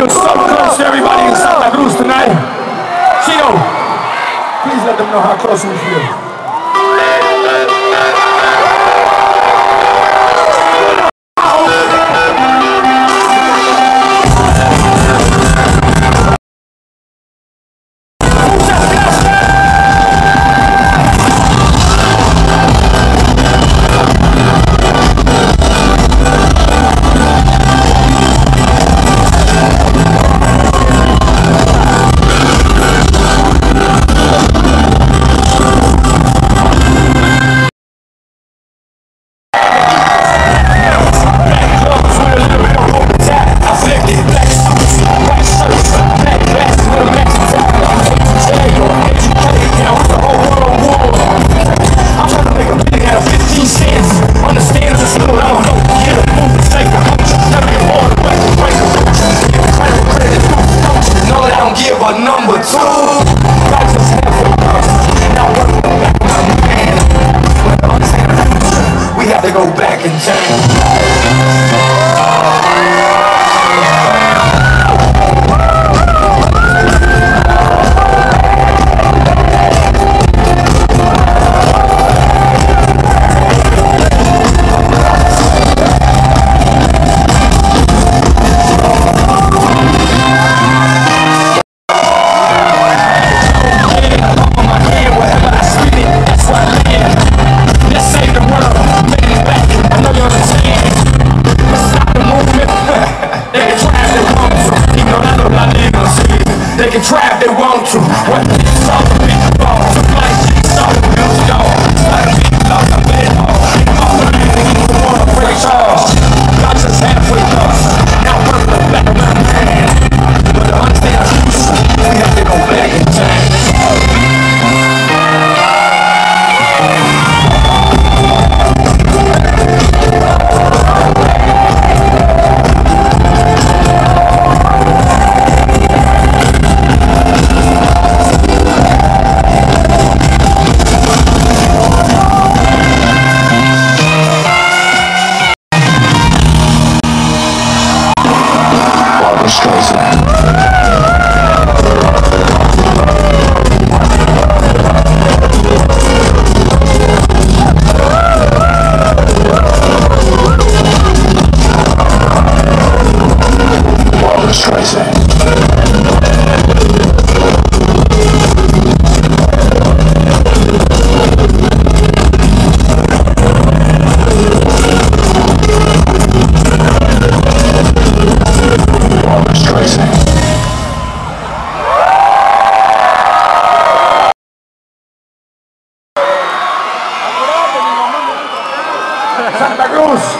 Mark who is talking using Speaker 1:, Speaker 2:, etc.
Speaker 1: feels so close to everybody in Santa Cruz tonight. Chico, please let them know how close we feel. Have to go back in time. Santa Cruz.